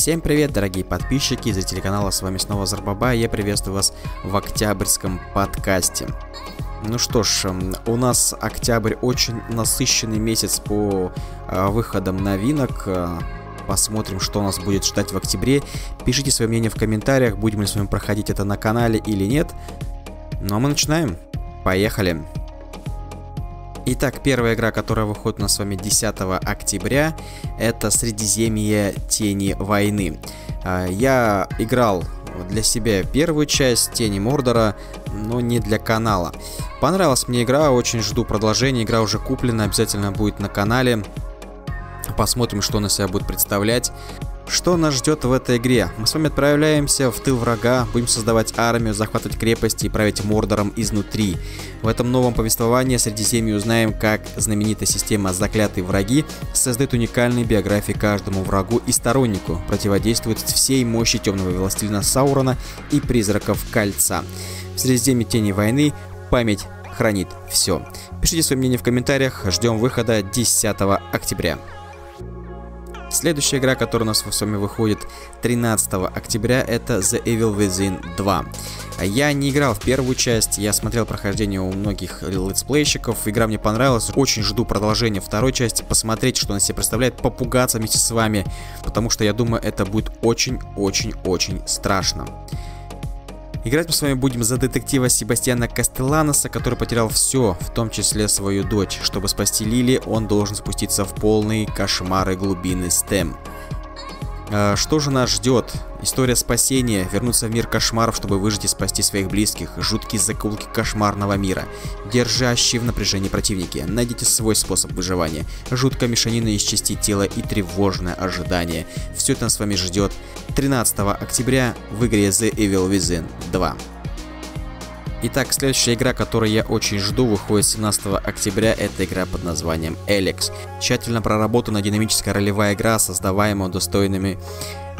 Всем привет, дорогие подписчики, зрители канала, с вами снова Зарбаба, и я приветствую вас в октябрьском подкасте. Ну что ж, у нас октябрь очень насыщенный месяц по э, выходам новинок. Э, посмотрим, что нас будет ждать в октябре. Пишите свое мнение в комментариях, будем ли с вами проходить это на канале или нет. Ну а мы начинаем. Поехали. Итак, первая игра, которая выходит у нас с вами 10 октября, это Средиземье Тени Войны. А, я играл для себя первую часть Тени Мордора, но не для канала. Понравилась мне игра, очень жду продолжения, игра уже куплена, обязательно будет на канале. Посмотрим, что она себя будет представлять. Что нас ждет в этой игре? Мы с вами отправляемся в тыл врага, будем создавать армию, захватывать крепости и править Мордором изнутри. В этом новом повествовании Средиземье узнаем, как знаменитая система «Заклятые враги» создает уникальные биографии каждому врагу и стороннику, противодействует всей мощи темного властелина Саурона и призраков Кольца. В Средиземье Тени Войны память хранит все. Пишите свое мнение в комментариях, ждем выхода 10 октября. Следующая игра, которая у нас с вами выходит 13 октября, это The Evil Within 2. Я не играл в первую часть, я смотрел прохождение у многих летсплейщиков, игра мне понравилась, очень жду продолжения второй части, посмотреть, что она себе представляет, попугаться вместе с вами, потому что я думаю, это будет очень-очень-очень страшно. Играть мы с вами будем за детектива Себастьяна Кастеланоса, который потерял все, в том числе свою дочь. Чтобы спасти Лили, он должен спуститься в полные кошмары глубины Стем. А, что же нас ждет? История спасения, вернуться в мир кошмаров, чтобы выжить и спасти своих близких, жуткие закулки кошмарного мира, держащие в напряжении противники. Найдите свой способ выживания, жуткая мешанина из частей тела и тревожное ожидание. Все это нас с вами ждет 13 октября в игре The Evil Within 2. Итак, следующая игра, которую я очень жду, выходит 17 октября. Это игра под названием Alex. Тщательно проработанная динамическая ролевая игра, создаваемая достойными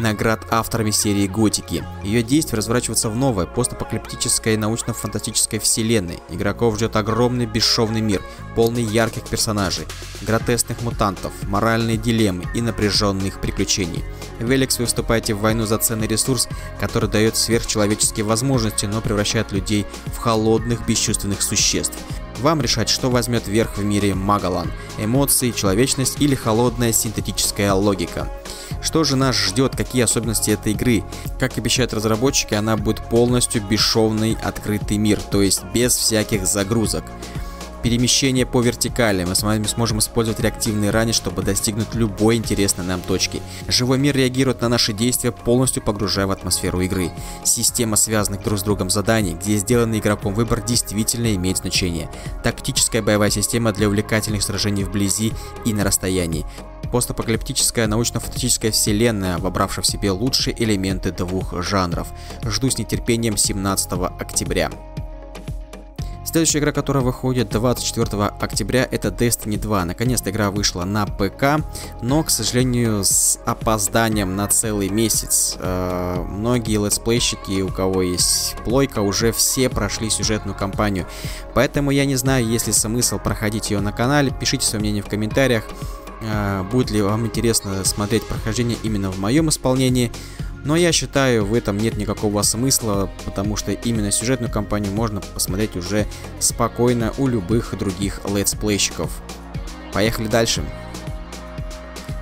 наград авторами серии Готики. Ее действие разворачивается в новой, постапокалиптической научно-фантастической вселенной. Игроков ждет огромный бесшовный мир, полный ярких персонажей, гротесных мутантов, моральные дилеммы и напряженных приключений. В Эликс вы вступаете в войну за ценный ресурс, который дает сверхчеловеческие возможности, но превращает людей в холодных, бесчувственных существ. Вам решать, что возьмет верх в мире Магалан – эмоции, человечность или холодная синтетическая логика. Что же нас ждет, какие особенности этой игры? Как обещают разработчики, она будет полностью бесшовный открытый мир, то есть без всяких загрузок. Перемещение по вертикали. Мы с вами сможем использовать реактивные рани, чтобы достигнуть любой интересной нам точки. Живой мир реагирует на наши действия, полностью погружая в атмосферу игры. Система связанных друг с другом заданий, где сделанный игроком выбор действительно имеет значение. Тактическая боевая система для увлекательных сражений вблизи и на расстоянии постапокалиптическая научно-фантастическая вселенная, вобравшая в себе лучшие элементы двух жанров. Жду с нетерпением 17 октября. Следующая игра, которая выходит 24 октября, это Destiny 2. Наконец-то игра вышла на ПК, но, к сожалению, с опозданием на целый месяц. Э, многие летсплейщики, у кого есть плойка, уже все прошли сюжетную кампанию. Поэтому я не знаю, есть ли смысл проходить ее на канале. Пишите свое мнение в комментариях. Э, будет ли вам интересно смотреть прохождение именно в моем исполнении. Но я считаю, в этом нет никакого смысла, потому что именно сюжетную кампанию можно посмотреть уже спокойно у любых других летсплейщиков. Поехали дальше.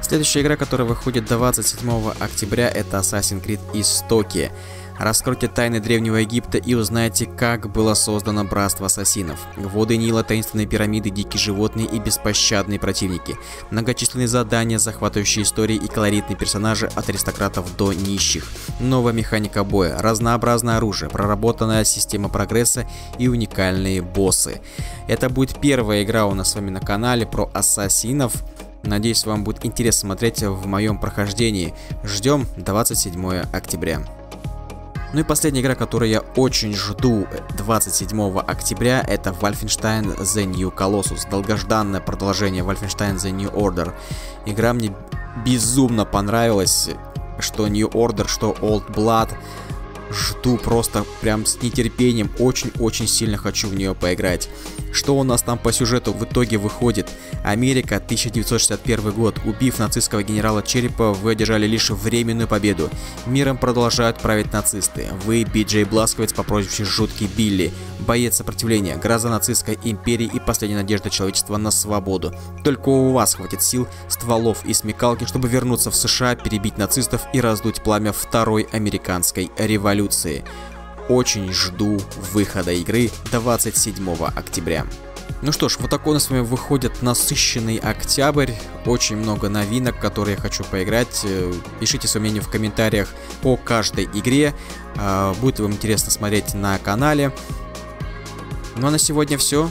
Следующая игра, которая выходит 27 октября, это Assassin's Creed Истоки. Раскройте тайны Древнего Египта и узнайте, как было создано Братство Ассасинов. Воды Нила, таинственные пирамиды, дикие животные и беспощадные противники. Многочисленные задания, захватывающие истории и колоритные персонажи от аристократов до нищих. Новая механика боя, разнообразное оружие, проработанная система прогресса и уникальные боссы. Это будет первая игра у нас с вами на канале про ассасинов. Надеюсь, вам будет интересно смотреть в моем прохождении. Ждем 27 октября. Ну и последняя игра, которую я очень жду 27 октября, это Wolfenstein The New Colossus. Долгожданное продолжение Wolfenstein The New Order. Игра мне безумно понравилась, что New Order, что Old Blood. Жду просто прям с нетерпением, очень-очень сильно хочу в нее поиграть. Что у нас там по сюжету в итоге выходит? Америка, 1961 год. Убив нацистского генерала Черепа, вы одержали лишь временную победу. Миром продолжают править нацисты. Вы, Биджей Бласковец по прозвищу Жуткий Билли, боец сопротивления, гроза нацистской империи и последняя надежда человечества на свободу. Только у вас хватит сил, стволов и смекалки, чтобы вернуться в США, перебить нацистов и раздуть пламя Второй американской революции. Очень жду выхода игры 27 октября. Ну что ж, вот такой у нас с вами выходит насыщенный октябрь. Очень много новинок, которые я хочу поиграть. Э, пишите свое мнение в комментариях по каждой игре. А, будет вам интересно смотреть на канале. Ну а на сегодня все.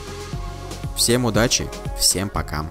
Всем удачи, всем пока.